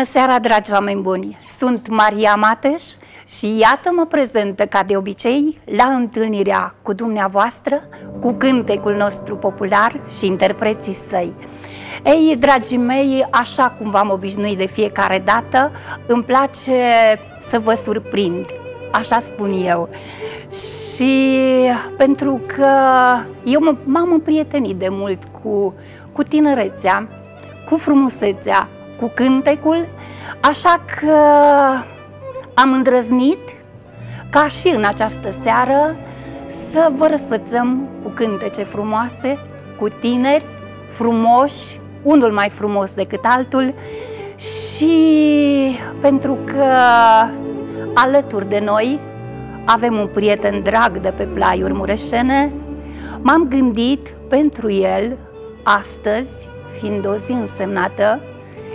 Bună seara, dragi oameni buni! Sunt Maria Mateș și iată mă prezentă, ca de obicei, la întâlnirea cu dumneavoastră, cu cântecul nostru popular și interpreții săi. Ei, dragii mei, așa cum v-am obișnuit de fiecare dată, îmi place să vă surprind, așa spun eu. Și pentru că eu m-am împrietenit de mult cu, cu tinerețea, cu frumusețea, cu cântecul, așa că am îndrăznit ca și în această seară să vă răsfățăm cu cântece frumoase, cu tineri frumoși, unul mai frumos decât altul și pentru că alături de noi avem un prieten drag de pe plaiuri mureșene, m-am gândit pentru el astăzi, fiind o zi însemnată,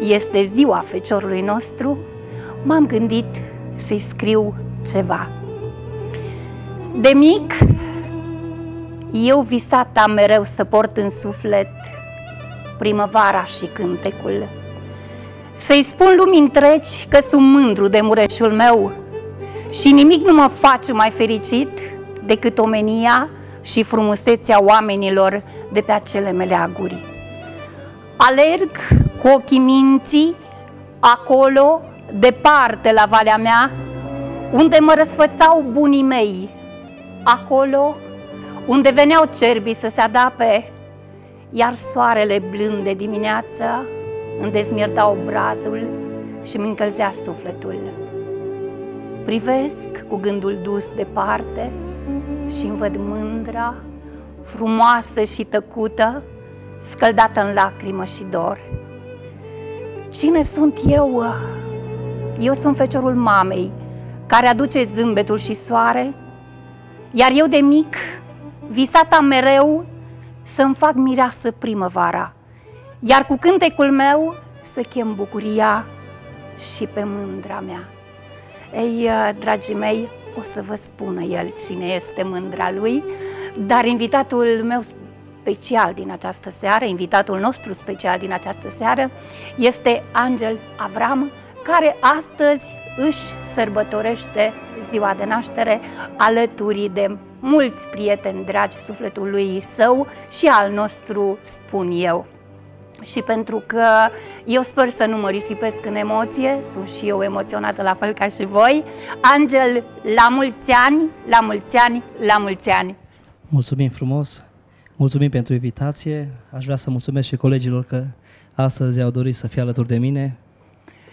este ziua feciorului nostru, m-am gândit să-i scriu ceva. De mic, eu visata mereu să port în suflet primăvara și cântecul. Să-i spun lumii întregi că sunt mândru de mureșul meu și nimic nu mă face mai fericit decât omenia și frumusețea oamenilor de pe acele meleaguri. Alerg cu ochii minții, acolo, departe la valea mea, unde mă răsfățau bunii mei, acolo unde veneau cerbii să se adape, iar soarele blând de dimineață îmi dezmierda obrazul și mi încălzea sufletul. Privesc cu gândul dus departe și îmi văd mândra, frumoasă și tăcută, scăldată în lacrimă și dor. Cine sunt eu? Eu sunt feciorul mamei, care aduce zâmbetul și soare, iar eu de mic visata mereu să-mi fac mireasă primăvara, iar cu cântecul meu să chem bucuria și pe mândra mea. Ei, dragii mei, o să vă spună el cine este mândra lui, dar invitatul meu special din această seară, invitatul nostru special din această seară, este Angel Avram, care astăzi își sărbătorește ziua de naștere alături de mulți prieteni dragi sufletului său și al nostru, spun eu. Și pentru că eu sper să nu mă risipesc în emoție, sunt și eu emoționată la fel ca și voi, Angel, la mulți ani, la mulți ani, la mulți ani! Mulțumim frumos! Mulțumim pentru invitație. Aș vrea să mulțumesc și colegilor că astăzi au dorit să fie alături de mine.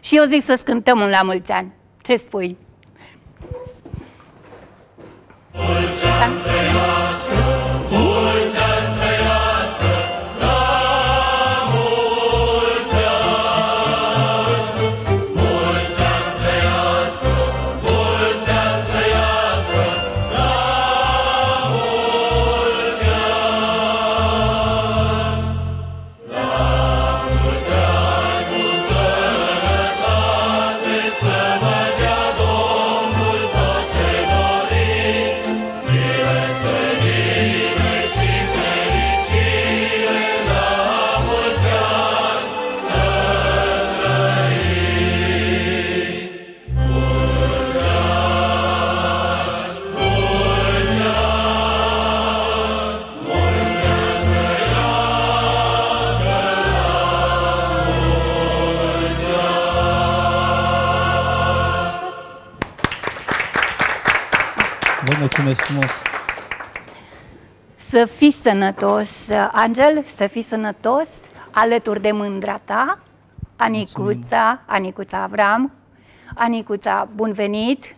Și eu zic să cântăm un la mulți ani. Ce spui? Mulți ani Mulțumesc frumos! Să fii sănătos, Angel, să fii sănătos alături de mândra ta, Anicuța, Mulțumim. Anicuța Avram. Anicuța, bun venit!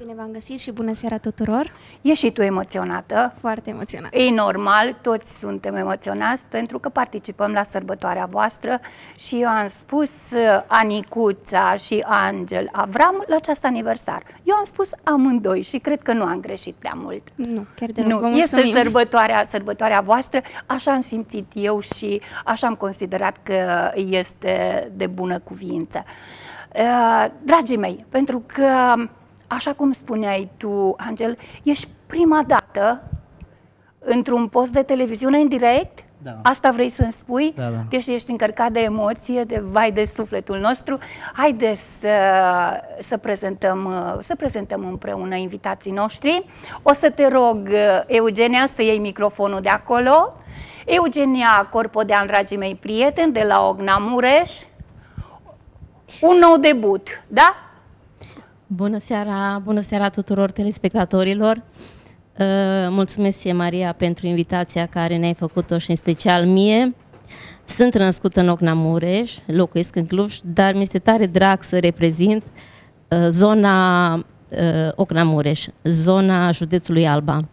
Bine v-am găsit și bună seara tuturor! Ești și tu emoționată? Foarte emoționată. E normal, toți suntem emoționați pentru că participăm la sărbătoarea voastră și eu am spus uh, Anicuța și Angel Avram la acest aniversar. Eu am spus amândoi și cred că nu am greșit prea mult. Nu, chiar de nu. Este sărbătoarea, sărbătoarea voastră, așa am simțit eu și așa am considerat că este de bună cuvință. Uh, dragii mei, pentru că așa cum spuneai tu, Angel, ești prima dată într-un post de televiziune în direct? Da. Asta vrei să-mi spui? Da, da. Deci ești încărcat de emoție, de vai de sufletul nostru. Haide să, să, prezentăm, uh, să prezentăm împreună invitații noștri. O să te rog, uh, Eugenia, să iei microfonul de acolo. Eugenia Corpodean, dragii mei prieteni, de la Ogna Mureș. Un nou debut, da? Bună seara, bună seara tuturor telespectatorilor. Uh, mulțumesc, ție, Maria, pentru invitația care ne-ai făcut-o și în special mie. Sunt născută în Ocna Mureș, locuiesc în Cluj, dar mi este tare drag să reprezint uh, zona uh, Ocna Mureș, zona județului Alba.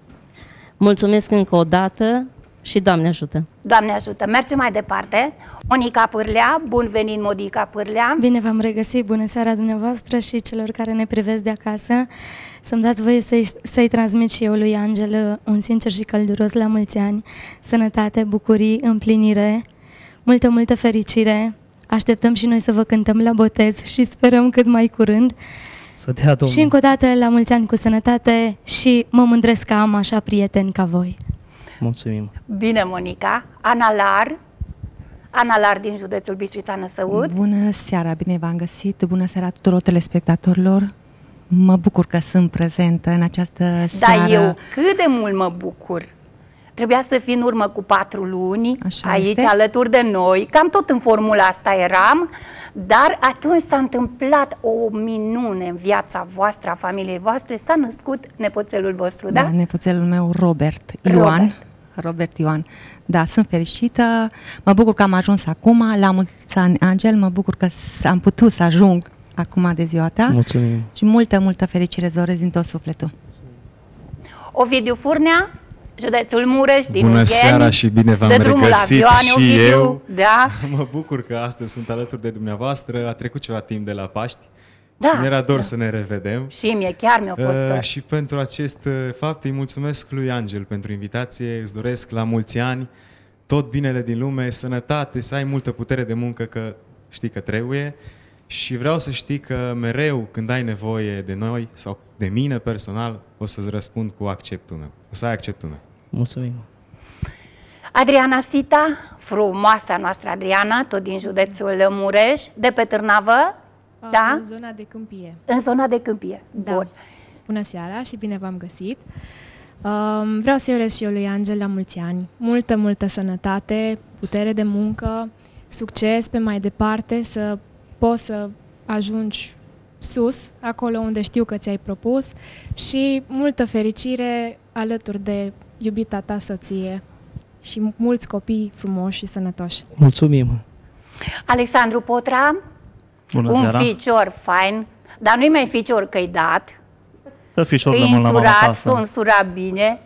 Mulțumesc încă o dată și Doamne ajută! Doamne ajută! Mergem mai departe. Monica Pârlea, bun venit Modica Pârlea. Bine v-am regăsit, bună seara dumneavoastră și celor care ne privesc de acasă. Să-mi dați voie să-i, să-i transmit și eu lui Angel un sincer și călduros la mulți ani, sănătate, bucurii, împlinire, multă, multă fericire. Așteptăm și noi să vă cântăm la botez și sperăm cât mai curând. Să dea Domnul. Și încă o dată la mulți ani cu sănătate și mă mândresc că am așa prieteni ca voi. Mulțumim. Bine, Monica. Ana Lar, Ana Lar din județul Bistrița Năsăud. Bună seara, bine v-am găsit. Bună seara tuturor telespectatorilor. Mă bucur că sunt prezentă în această seară. Da, eu cât de mult mă bucur. Trebuia să fii în urmă cu patru luni Așa aici este. alături de noi, cam tot în formula asta eram, dar atunci s-a întâmplat o minune în viața voastră, a familiei voastre, s-a născut nepoțelul vostru, da? Da, nepoțelul meu Robert Ioan. Robert. Robert Ioan. Da, sunt fericită. Mă bucur că am ajuns acum. La mulți ani, Angel, mă bucur că s- am putut să ajung acum de ziua ta. Mulțumim. Și multă, multă fericire îți doresc din tot sufletul. Ovidiu Furnea, județul Mureș, din Bună Ungheni, seara și bine v-am de drumul regăsit avioane, și Ovidiu, eu. Da, Mă bucur că astăzi sunt alături de dumneavoastră. A trecut ceva timp de la Paști. Da, Mi era dor da. să ne revedem. și mie chiar mi-a fost Uh, dor. și pentru acest uh, fapt îi mulțumesc lui Angel pentru invitație. Îți doresc la mulți ani tot binele din lume, sănătate, să ai multă putere de muncă, că știi că trebuie. Și vreau să știi că mereu când ai nevoie de noi sau de mine personal, o să-ți răspund cu acceptul meu. O să ai acceptul meu. Mulțumim. Adriana Sita, frumoasa noastră Adriana, tot din județul Mureș, de pe Târnavă, da? În zona de câmpie. în zona de câmpie. Da. Bun. Bună seara și bine v-am găsit. Um, vreau să-i urez și eu lui Angel la mulți ani. Multă, multă sănătate, putere de muncă, succes pe mai departe, să poți să ajungi sus, acolo unde știu că ți-ai propus și multă fericire alături de iubita ta soție și mulți copii frumoși și sănătoși. Mulțumim. Alexandru Potra, Bună un seara! ficior fain, dar nu-i mai ficior că-i dat, Să fișor că de e mult la mama însurat, acasă. s-o însurat bine,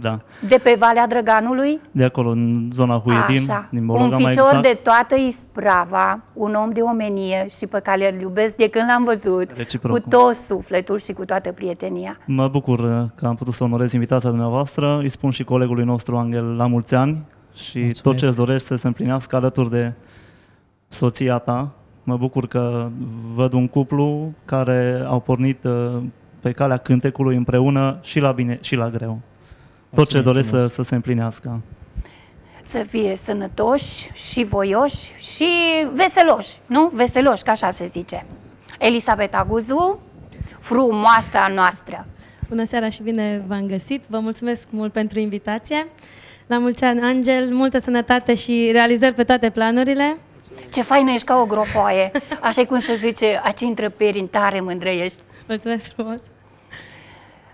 Da. de pe Valea Drăganului, De acolo, în zona Huedin, Așa. din un Bologa, mai ficior exact. de toată isprava, un om de omenie și pe care îl iubesc de când l-am văzut, Reciproc. cu tot sufletul și cu toată prietenia. Mă bucur uh, că am putut să onorez invitația dumneavoastră. Îi spun și colegului nostru, Angel, la mulți ani și Mulțumesc. tot ce îți dorești să se împlinească alături de soția ta. Mă bucur că văd un cuplu care au pornit uh, pe calea cântecului împreună și la bine și la greu. Tot ce Mulțumim doresc să, frumos. să se împlinească. Să fie sănătoși și voioși și veseloși, nu? Veseloși, ca așa se zice. Elisabeta Guzu, frumoasa noastră. Bună seara și bine v-am găsit. Vă mulțumesc mult pentru invitație. La mulți ani, Angel, multă sănătate și realizări pe toate planurile. Ce faină ești ca o grofoaie, așa cum se zice, aci întrăperi în tare mândră ești. Mulțumesc frumos!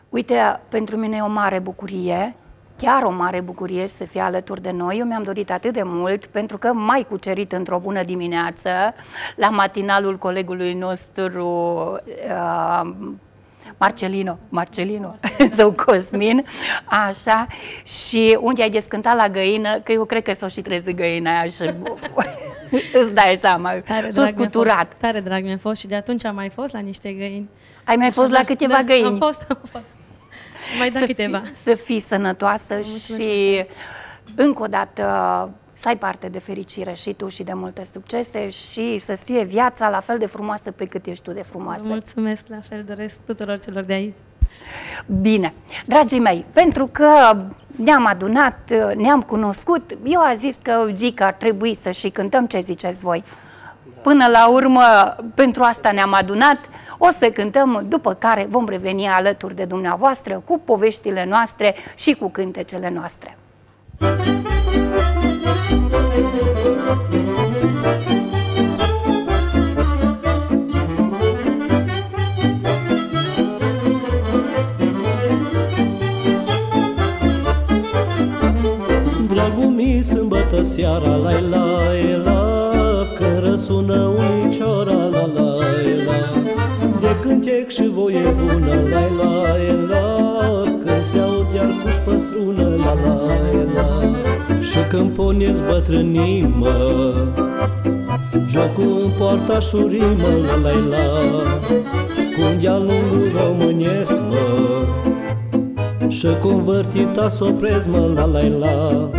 Uite, pentru mine e o mare bucurie, chiar o mare bucurie să fie alături de noi. Eu mi-am dorit atât de mult, pentru că mai cucerit într-o bună dimineață, la matinalul colegului nostru, uh, Marcelino, Marcelino, sau Cosmin, așa, și unde ai descântat la găină, că eu cred că s-o și trezit găina aia și îți dai seama, Tare s-o drag mi-a scuturat. fost, tare drag mi-a fost și de atunci am mai fost la niște găini. Ai mai fost la Da, câteva da, găini? Am fost, am fost. Mai da să câteva. Fii, să fii sănătoasă mulțumesc și încă o dată să ai parte de fericire și tu și de multe succese și să fie viața la fel de frumoasă pe cât ești tu de Vă frumoasă. mulțumesc, la fel doresc tuturor celor de aici. Bine, dragii mei, pentru că ne-am adunat, ne-am cunoscut, eu a zis că zic că ar trebui să și cântăm ce ziceți voi. Până la urmă, pentru asta ne-am adunat, o să cântăm, după care vom reveni alături de dumneavoastră cu poveștile noastre și cu cântecele noastre. Dragul mi sâmbătă seara, la la la Când răsună uniciora, la la la. De cântec și voie bună, la la la Când se aud iar cuși păstrună, la la la. Și când ponezi bătrânimă Jocul în poarta șurimă, la la la. Cu de lungul românesc, mă și convertita s-o prezmă la la la.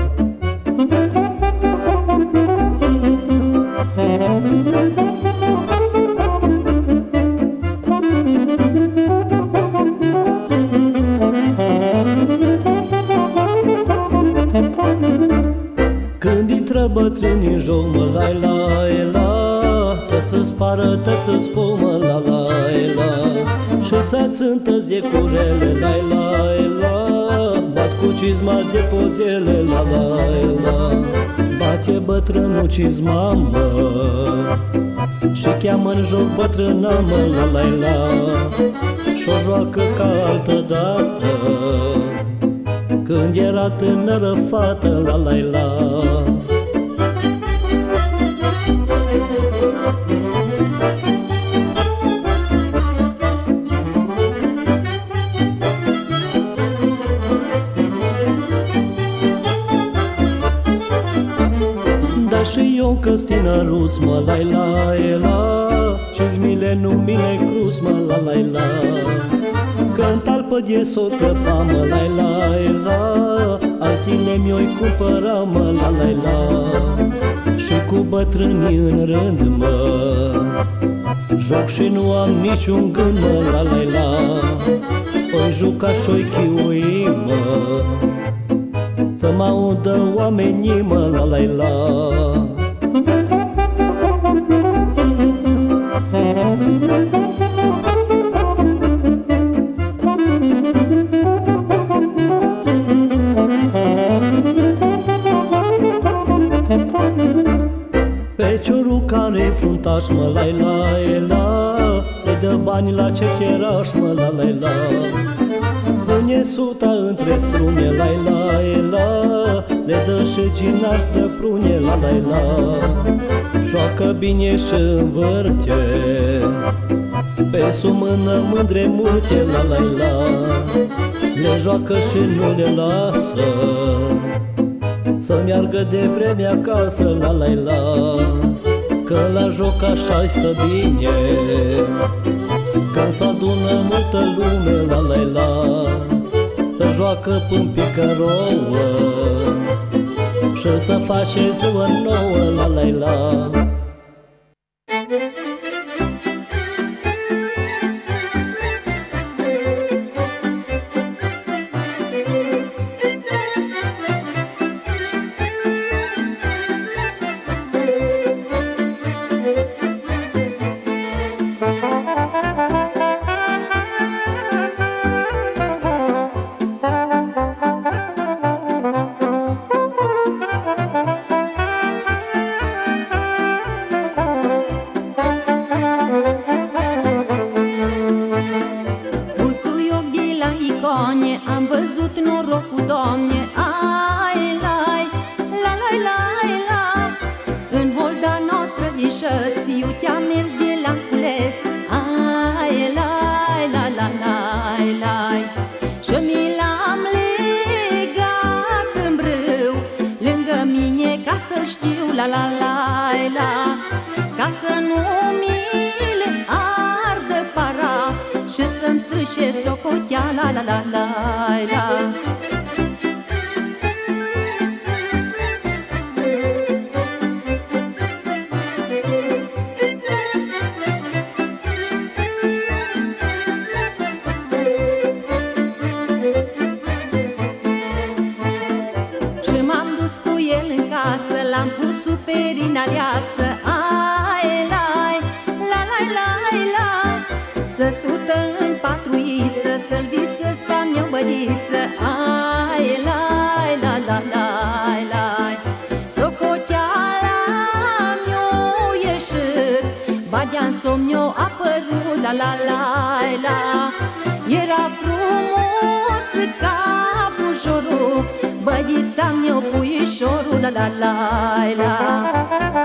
Când intră bătrâni în joc, mă la la la Tăți îți pară, tăți îți fumă, la la la. Și să țântăți de curele, la la la. Bat cu cizma de podele, la la la. Bate bătrânul cizma, mă. Și cheamă în joc bătrâna, mă, la la la. Și-o joacă ca altă dată. Când era tânără fată, la la la eu că stinăruț, mă, la la la. Ce-ți mile nu mile cruz, mă, la la la. Când alpă de sotă, pa, mă, la la. La Altile mi-o-i cumpăra, mă, la la la. Și cu bătrânii în rând, mă Joc și nu am niciun gând, mă, la la la. Oi juca și-oi chiui, mă. Să mă audă oamenii, mă, la la la Pe ciorul care-i fruntaș, mă, la la la Le dă bani la cerceraș, mă, la la. La Pune suta între strune, la la la Le dă și ginar stă prune, la la la. Joacă bine și învârte. Pe sumână mândre multe, la la la. Le joacă și nu le lasă. Să meargă de vreme acasă, la la la. Că la joc așa stă bine. Când s-adună multă lume, la la la. Să joacă până pică rouă Și să face ziua nouă, la la la la la la la. Ca să nu mi-le ardă para Și să-mi strâșe socoteala la la la la el în casă L-am pus bine aleasă Ai, lai, la, la, la, la. Țăsută în patruiță Să-l visă speam eu bădiță Ai, lai, la, la, la, la Socoteala mi-o ieșit Badea-n somn a apărut. La, la, la, la. Era frumos ca bujorul Bădița mi-o puișorul La, la, la,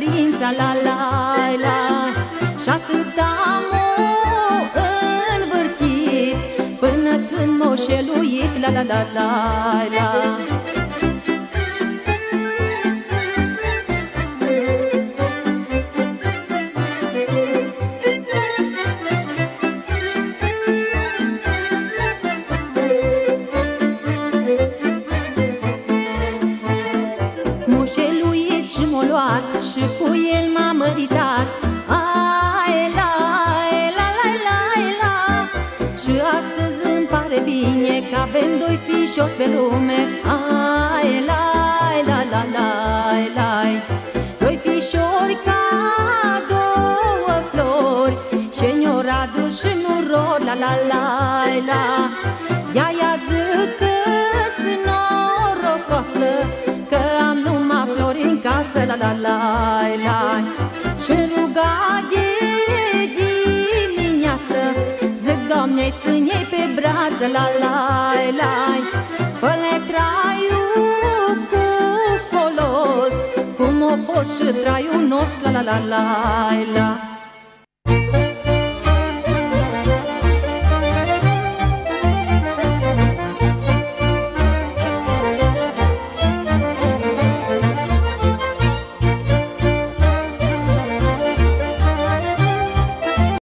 la Cătrința la la la. Și atâta m-o învârtit Până când m-o șeluit la la la la la Și cu el m-am măritat. Ai, la, la, la, la, la. Și astăzi îmi pare bine Că avem doi fișori pe lume. Ai, la, la, la, la, la. Doi fișori ca două flori. Și ne-o adus și nu ror La, la, la, la. De-aia zic că sunt norocosă în casă La, la, la și ruga de dimineață Zic, Doamne, ține pe brață La la la Fă-le traiul cu folos Cum a fost și traiul nostru La la la la